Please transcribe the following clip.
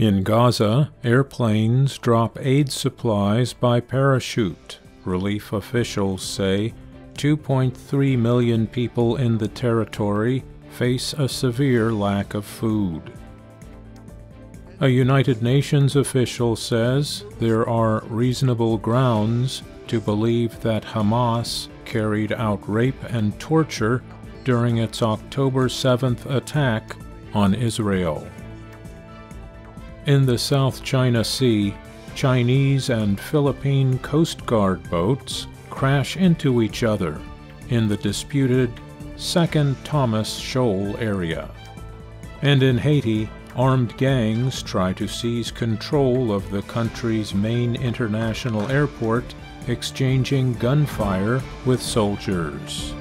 In Gaza, airplanes drop aid supplies by parachute. Relief officials say 2.3 million people in the territory face a severe lack of food. A United Nations official says there are reasonable grounds to believe that Hamas carried out rape and torture during its October 7th attack on Israel. In the South China Sea, Chinese and Philippine Coast Guard boats crash into each other in the disputed Second Thomas Shoal area. And in Haiti, armed gangs try to seize control of the country's main international airport, exchanging gunfire with soldiers.